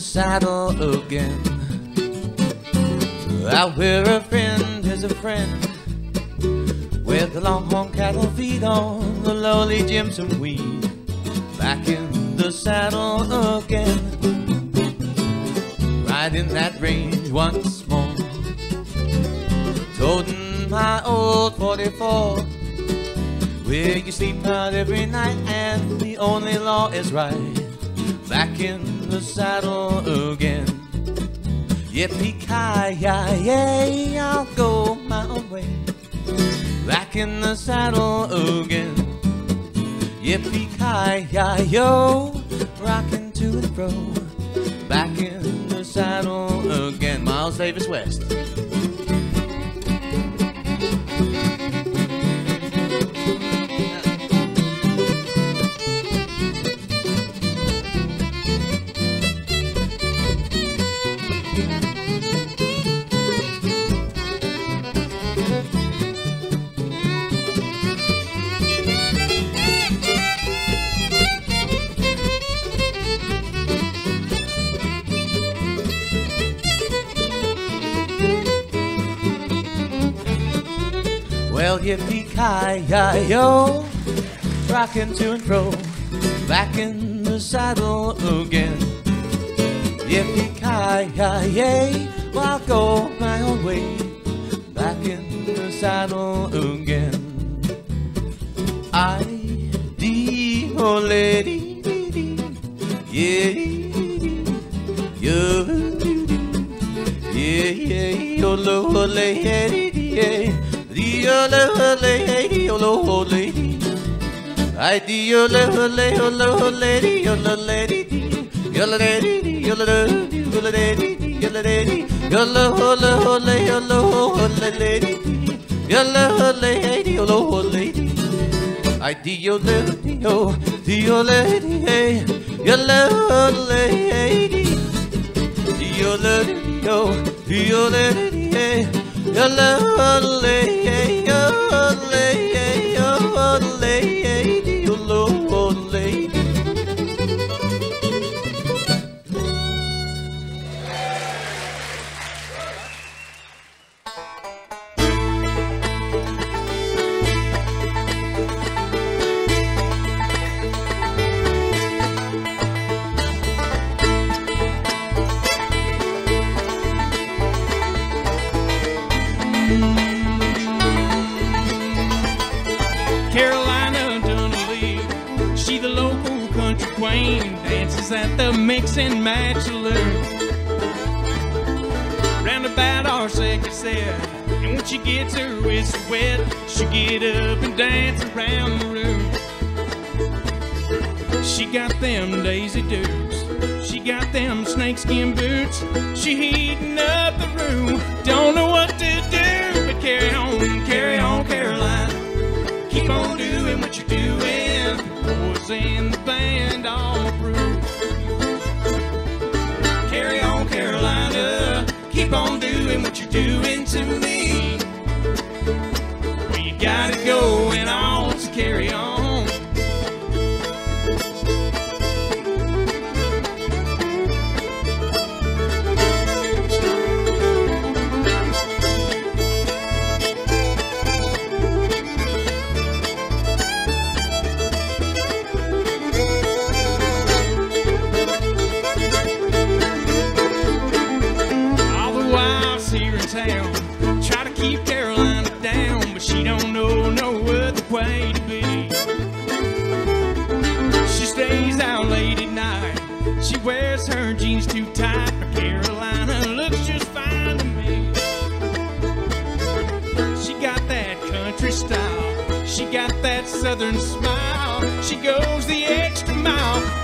saddle again. Out where a friend is a friend. with the longhorn cattle feed on the lowly Jimson weed. Back in the saddle again. Riding that range once more. Toting my old 44. Where you sleep out every night and the only law is right. Back in the saddle again. Yippee-ki-yay, I'll go my way. Back in the saddle again. Yippee-ki-yay-yo, rocking to and fro. Back in the saddle again. Miles Davis West. Well, yippee-ki-yay-yo, rocking to and fro, back in the saddle again. Yippee-ki-yay, I'll go my own way, back in the saddle again. I, dee, oh lady, dee, yeah, yeah, yeah, yeah, yo, lo, lady, yeah. Lo lady, oh lady. I dio lo lady, oh lady, oh lo lady, yo la lady, yo la lady, yo la lady, yo la lady, yo la ho la ho la yo la ho la lady, yo la ho lady, oh lady. I dio lady, oh dio lady, hey, yo la ho lady, dio lady, oh dio lady, hey. Yo lonely, yo lonely, yo at the mix and match saloon. Round about our second set, and when she gets her whistle wet, she get up and dance around the room. She got them daisy dukes, she got them snakeskin boots. She heating up the room, don't know what to do, but carry on, carry on, Carolina. Keep on doing what you're doing. Boys in doing to me. That southern smile. She goes the extra mile,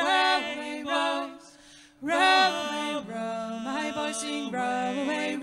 boy sing, row away, row. Row away, row, my boy sing, row away,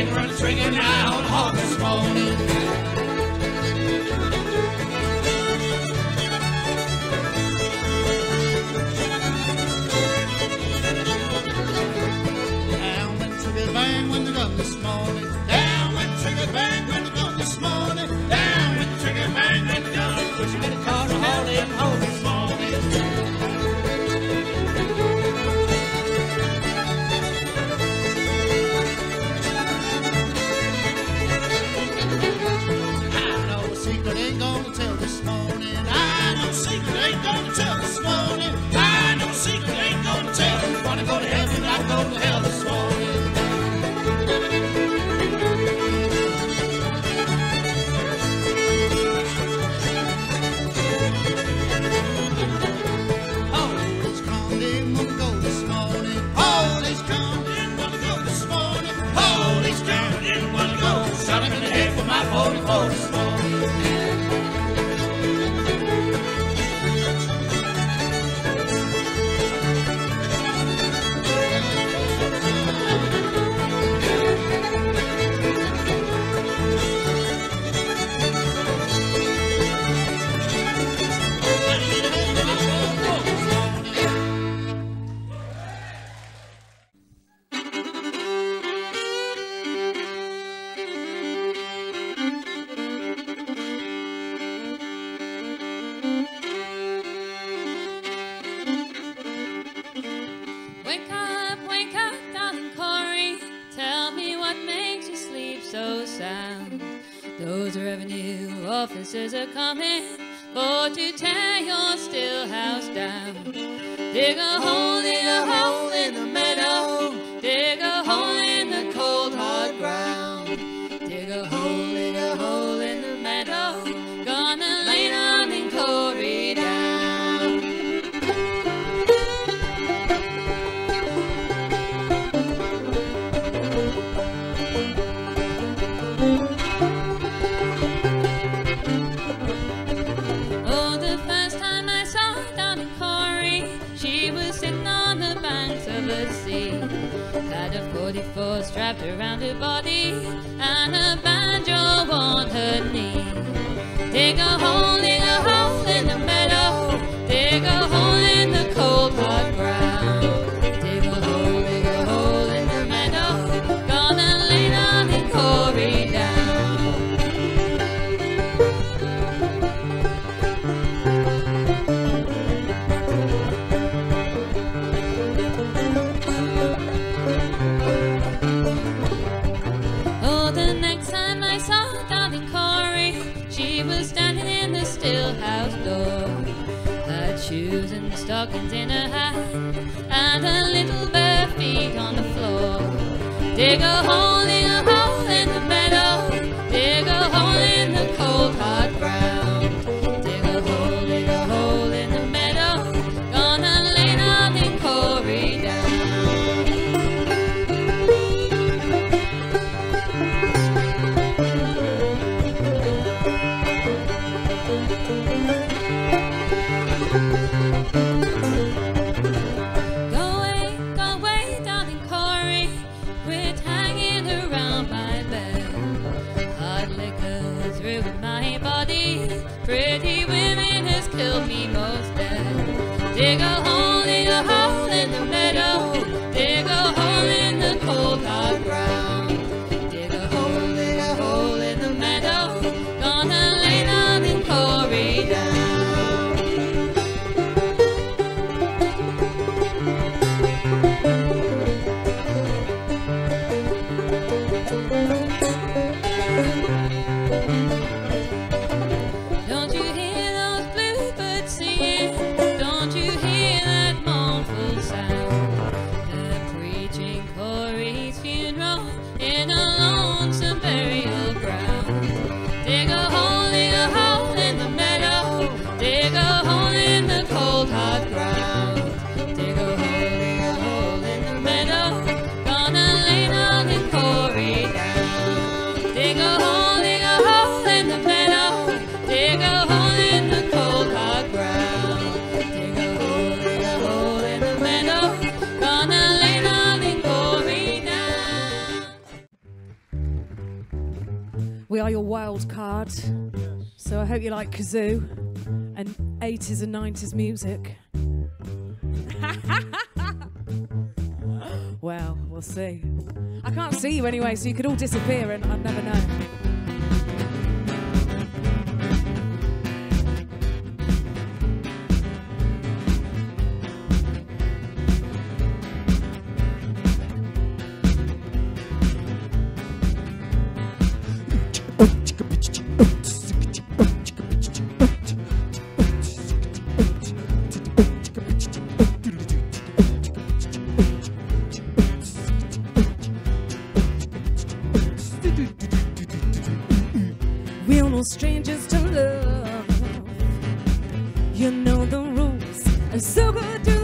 Big swinging out August morning. Holy Ghost. Dig a hole, in your hole. wrapped around her body and a banjo on her knee. Take a hold. home. my body. Pretty women has killed me. hope you like kazoo and 80s and 90s music. well, we'll see. I can't see you anyway, so you could all disappear and I'd never know. strangers to love. You know the rules, I'm so good to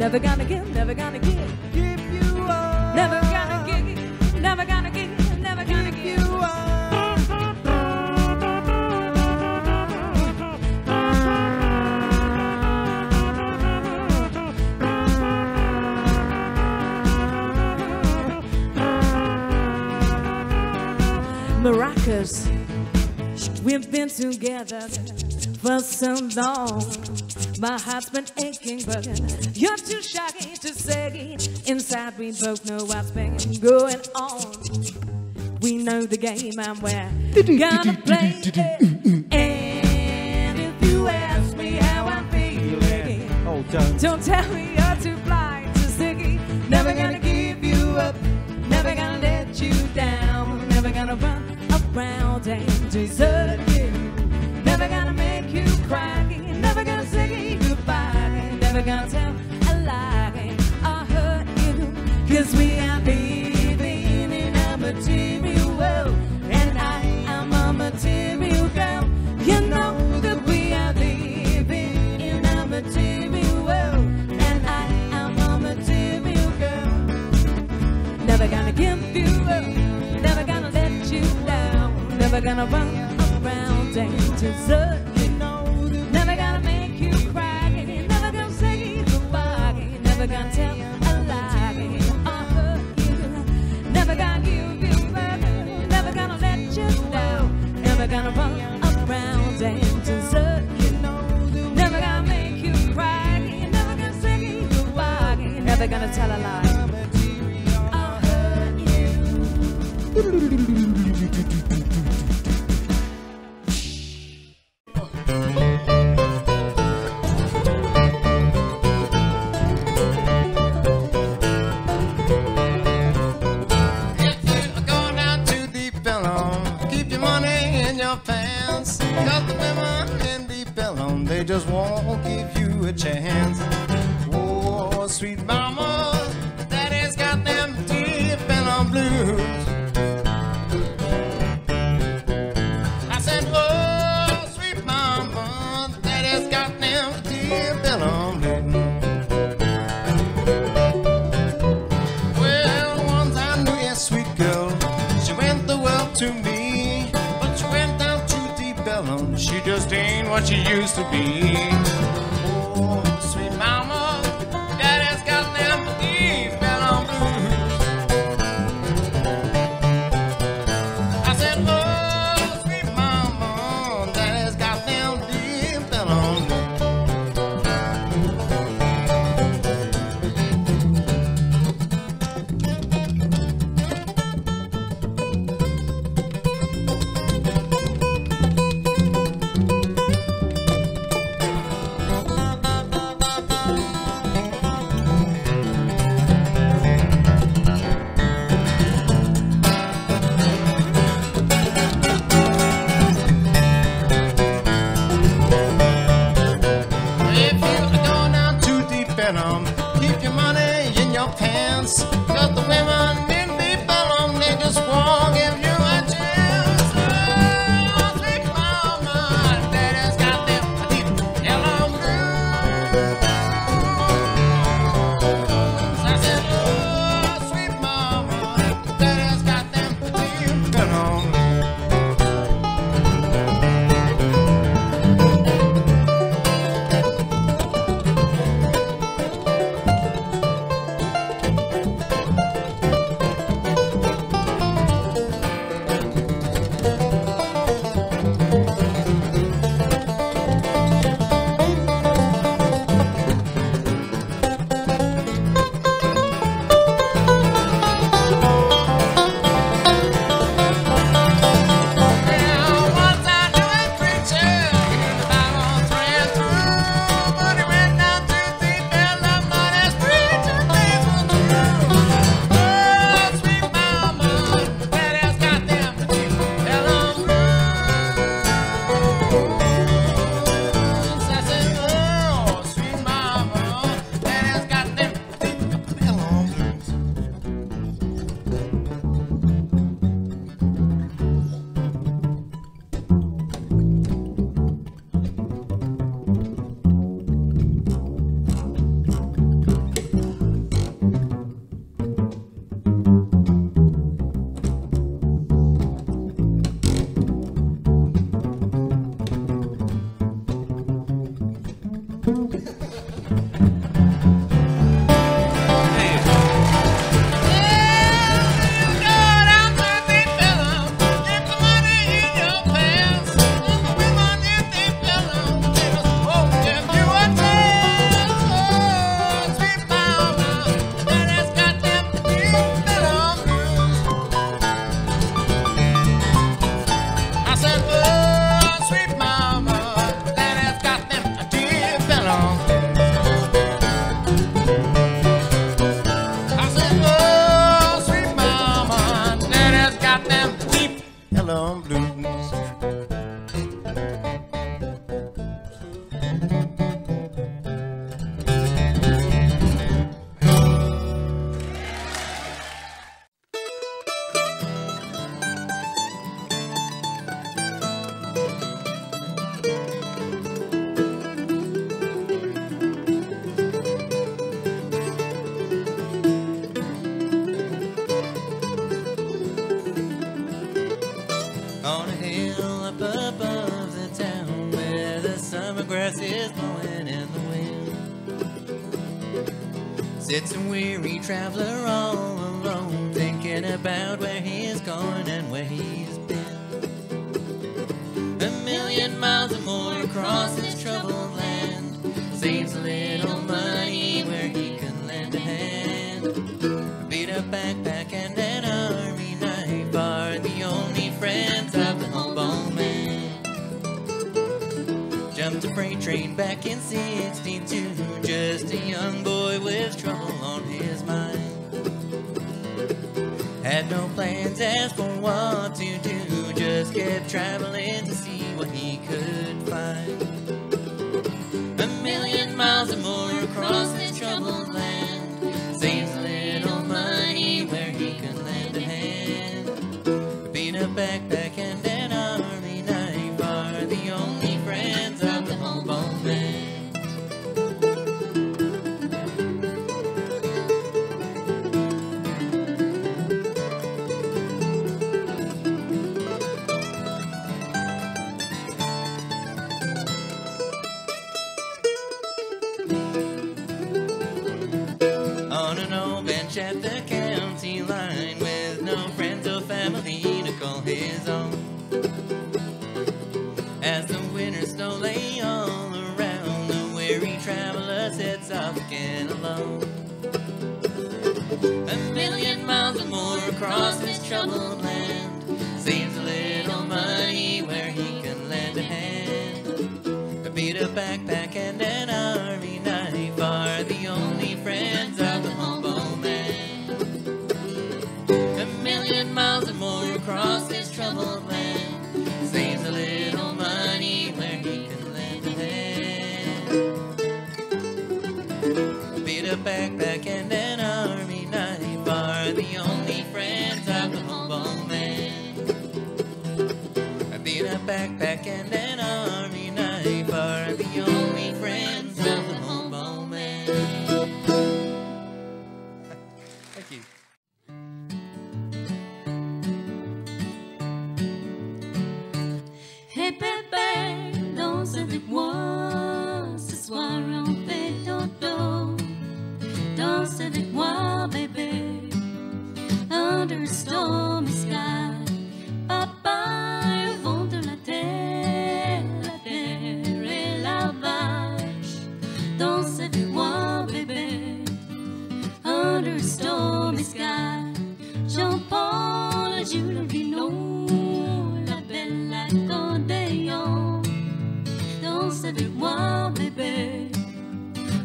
Never gonna give, never gonna give. Give you up. Never gonna give, never gonna give, never gonna give. you up. Maracas, we've been together for so long. My heart's been aching, but you're too shy to say. Inside, we both know what's been going on. We know the game and we're gonna play it. And if you ask me how I'm feeling, Oh, don't. don't tell me you're too blind to see. Never gonna give you up. Never gonna let you down. Never gonna run around and desert you. Never gonna make you cry. Never gonna tell a lie or hurt you. Cause we are living in a material world. And I am a material girl. You know that we are living in a material world. And I am a material girl. Never gonna give you up, never gonna let you down, never gonna run around and desert you never gonna run around and desert you. Never gonna make you cry, never gonna say goodbye, never gonna tell a lie. I'll hurt you. Chance. Oh, sweet mama, daddy's got them Deep Ellum blues. I said, oh, sweet mama, daddy's got them deep blues. Well, once I knew sweet girl. She went the world to me, but she went down too Deep Ellum. She just ain't what she used to be.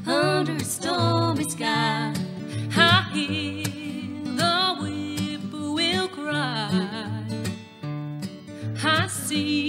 under a stormy sky, I hear the whippoorwill cry. I see.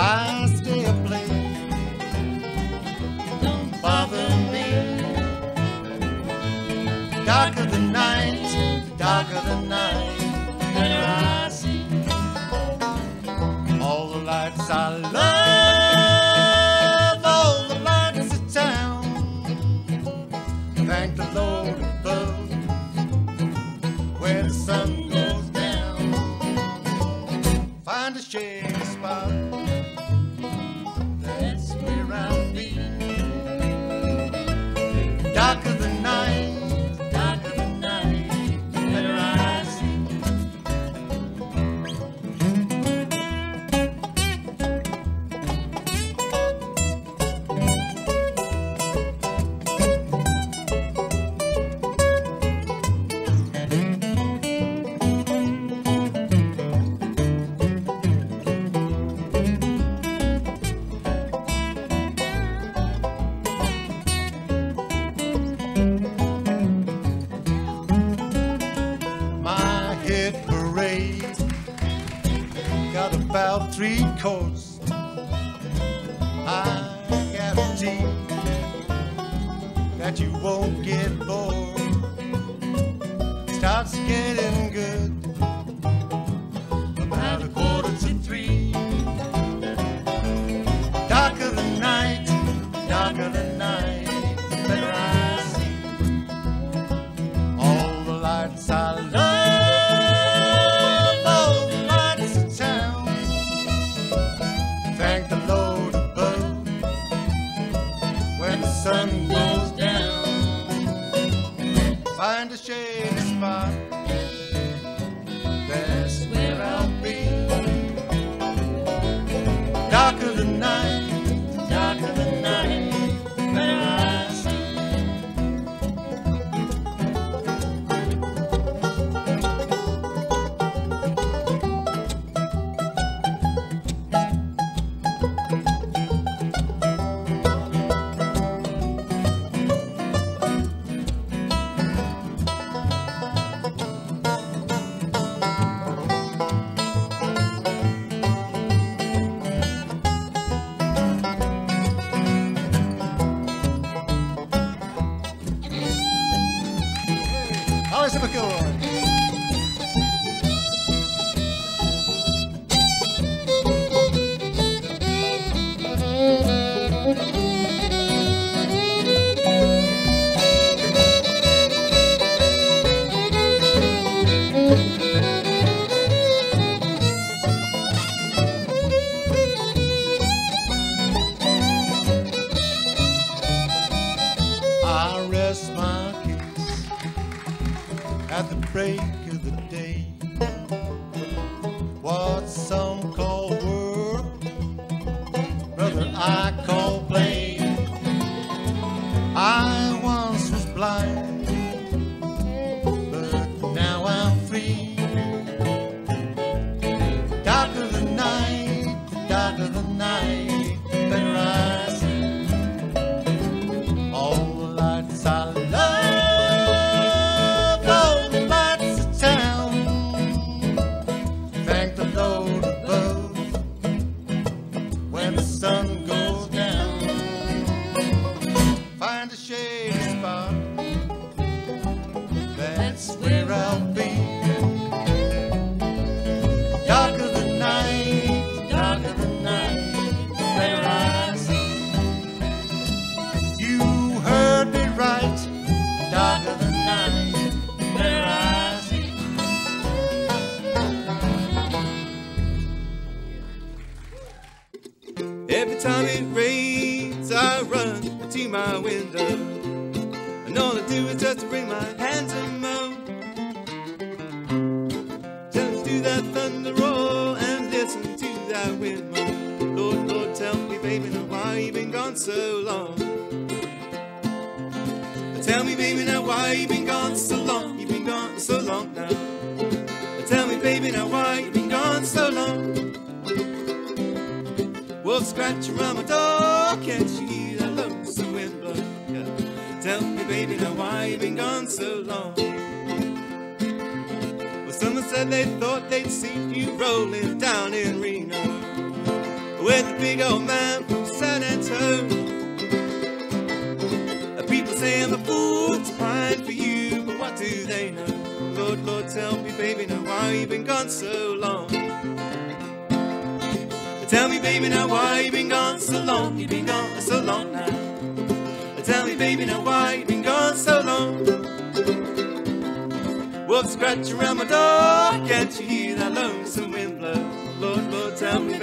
I stay up late. Don't bother me. Darker the night, darker the night. All the lights are around.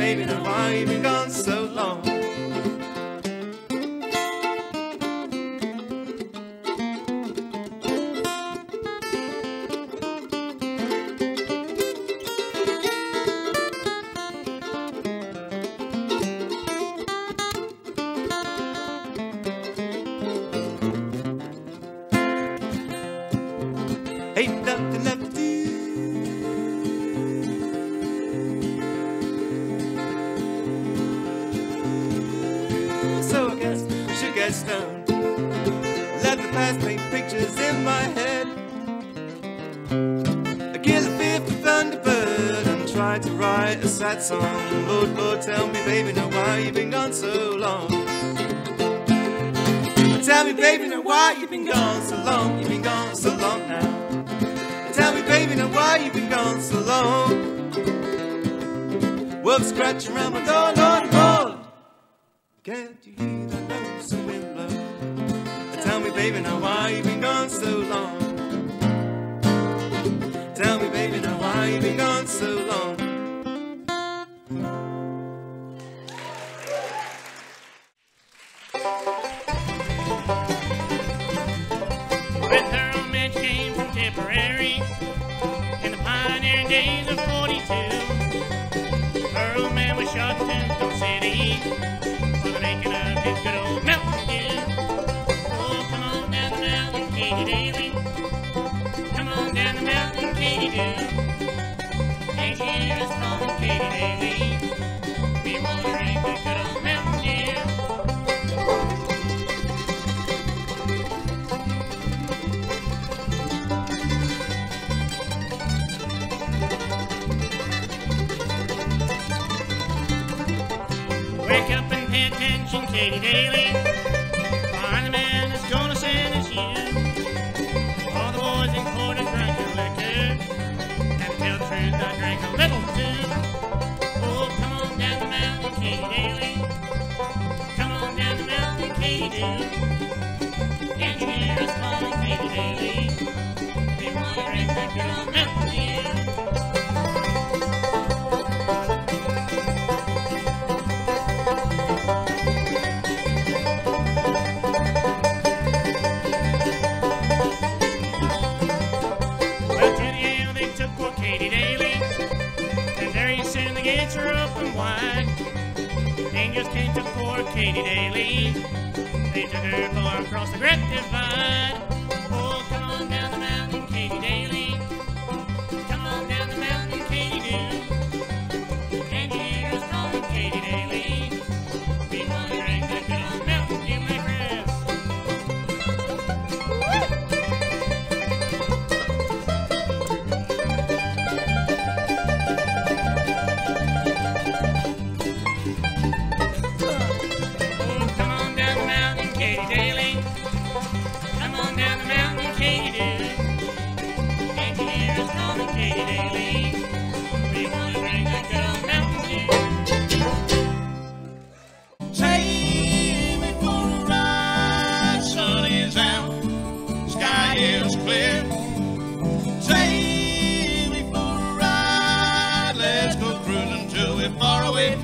baby, the wine begun. So from Katy Daly. Find the man that's gonna send us you. All the boys in court and drink your liquor. And tell the truth, I drank a little too. Oh, come on down the mountain, Katie Daly. Come on down the mountain, Katie. Doo. And you hear us calling Katy Daly. We want to drink that girl, nothing to you. just came to poor Katie Daly. They took her far across the great divide.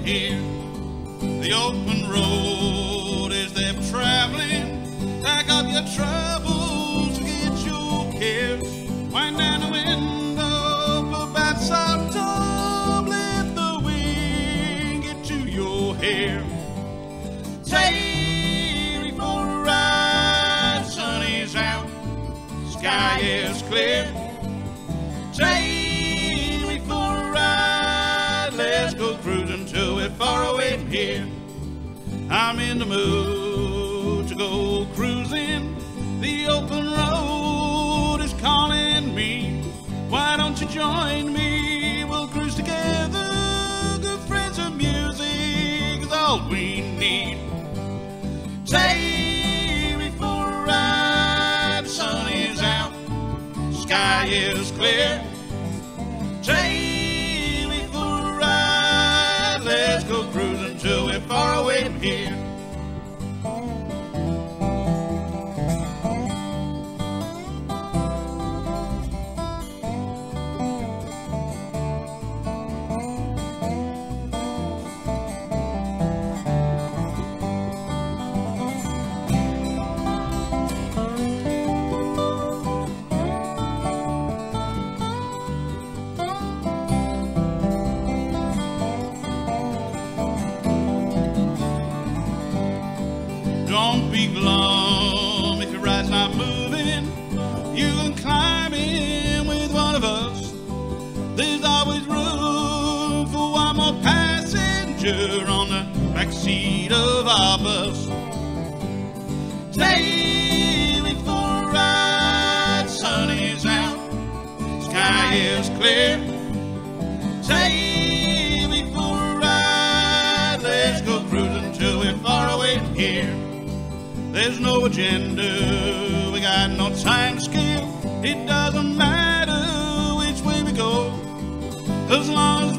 here. The open road is there traveling. Pack up your troubles, get your cares. Wind down the window, put back some tub, let the wind get to your hair. Take me for a ride, sun is out, sky is clear. far away from here. I'm in the mood to go cruising. The open road is calling me. Why don't you join me? is clear. Say before a ride, let's go cruising till we're far away from here. There's no agenda, we got no time scale. It doesn't matter which way we go, as long as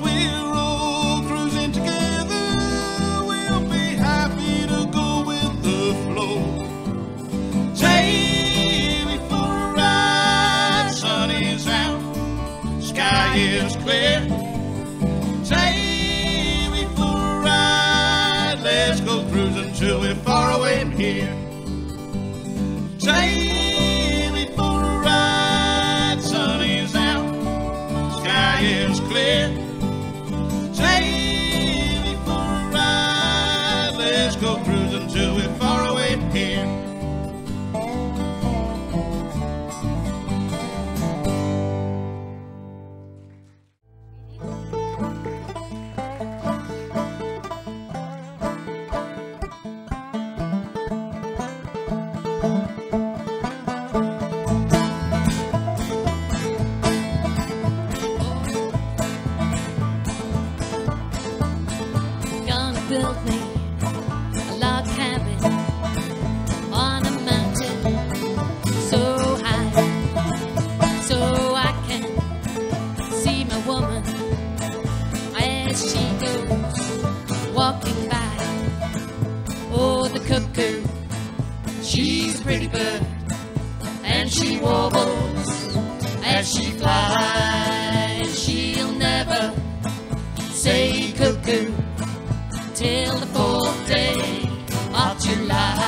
till the fourth day of July.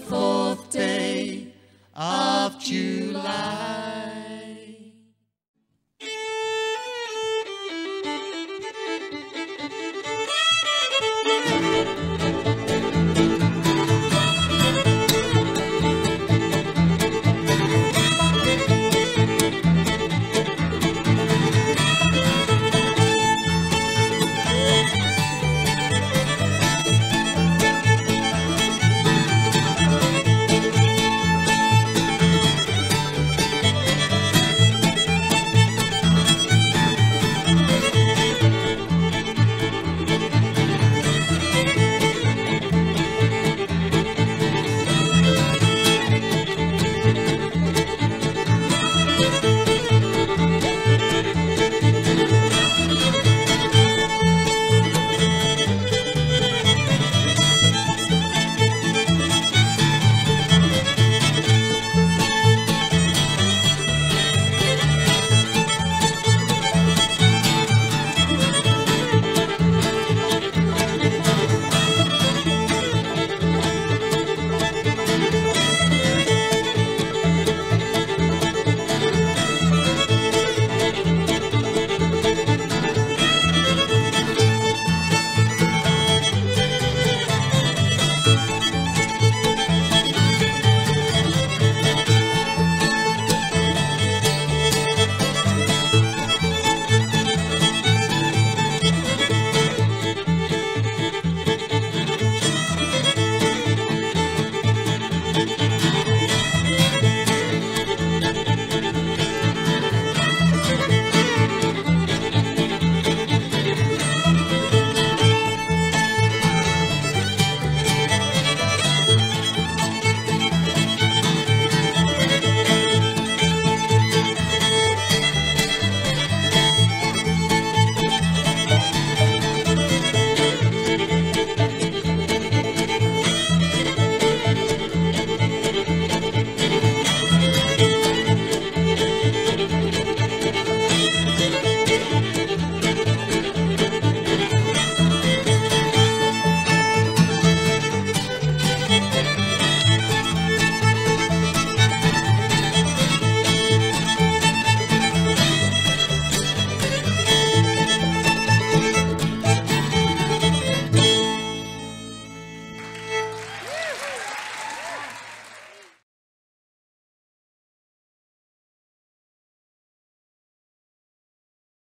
Fourth day of July.